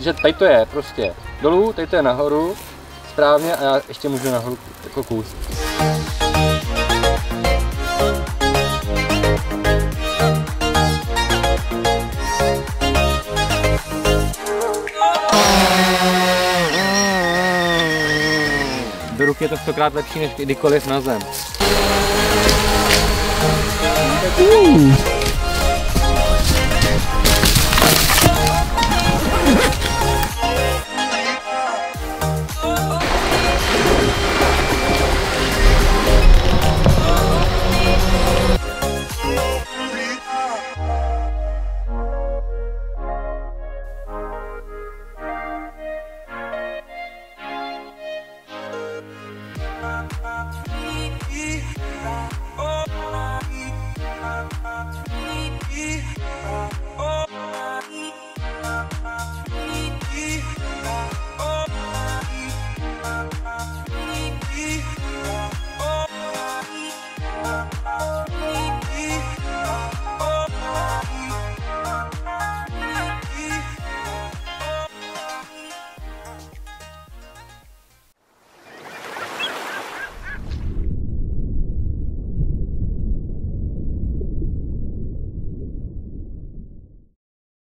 že tady to je prostě dolů, tady to je nahoru, správně a já ještě můžu nahoru jako kus. Do ruky je to stokrát lepší než kdykoliv na zem. Uh.